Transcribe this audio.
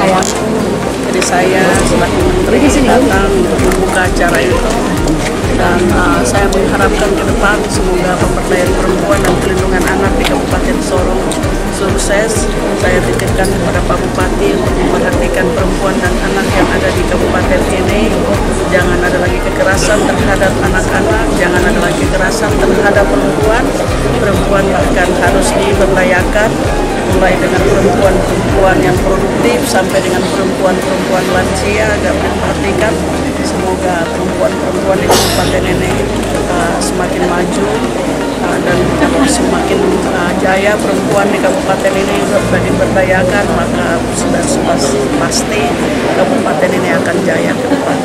sayang. Jadi saya selaku menteri datang untuk membuka acara itu dan uh, saya mengharapkan ke depan semoga pemberdayaan perempuan dan pelindungan anak di Kabupaten Sorong sukses. Saya titipkan kepada Pak Bupati untuk memperhatikan perempuan dan anak yang ada di kabupaten ini. Jangan ada lagi kekerasan terhadap anak-anak, jangan ada lagi kekerasan terhadap perempuan. Perempuan bahkan harus diberdayakan mulai dengan perempuan-perempuan yang produktif sampai dengan perempuan-perempuan lansia agar diperhatikan semoga perempuan-perempuan di kabupaten ini uh, semakin maju uh, dan semakin uh, jaya perempuan di kabupaten ini sudah diberdayakan maka sudah pasti kabupaten ini akan jaya ke depan.